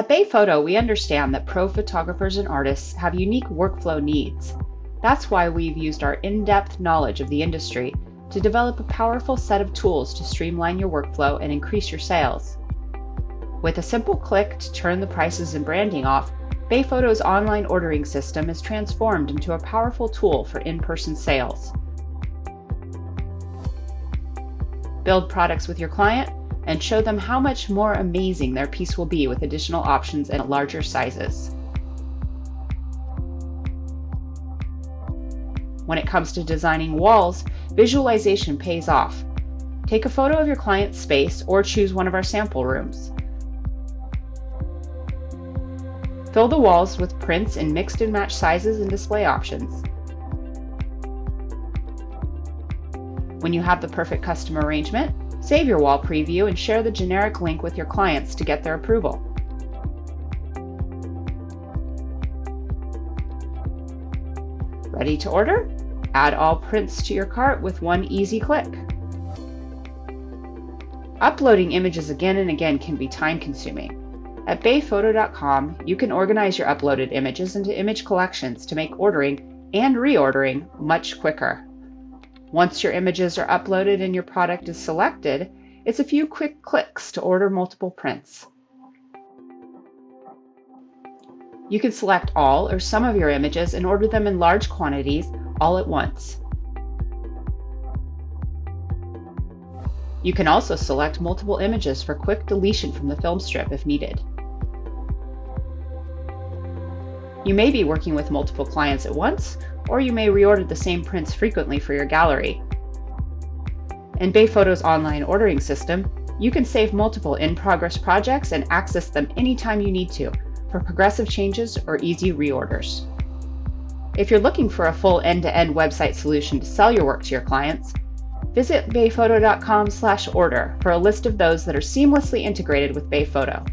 At Bay Photo, we understand that pro photographers and artists have unique workflow needs. That's why we've used our in depth knowledge of the industry to develop a powerful set of tools to streamline your workflow and increase your sales. With a simple click to turn the prices and branding off, Bayphoto's online ordering system is transformed into a powerful tool for in person sales. Build products with your client and show them how much more amazing their piece will be with additional options and larger sizes. When it comes to designing walls, visualization pays off. Take a photo of your client's space or choose one of our sample rooms. Fill the walls with prints in mixed and match sizes and display options. When you have the perfect custom arrangement, save your wall preview and share the generic link with your clients to get their approval. Ready to order? Add all prints to your cart with one easy click. Uploading images again and again can be time consuming. At bayphoto.com, you can organize your uploaded images into image collections to make ordering and reordering much quicker. Once your images are uploaded and your product is selected, it's a few quick clicks to order multiple prints. You can select all or some of your images and order them in large quantities all at once. You can also select multiple images for quick deletion from the film strip if needed. You may be working with multiple clients at once, or you may reorder the same prints frequently for your gallery. In Bayphoto's online ordering system, you can save multiple in progress projects and access them anytime you need to for progressive changes or easy reorders. If you're looking for a full end-to-end website solution to sell your work to your clients, visit bayphoto.com/order for a list of those that are seamlessly integrated with Bayphoto.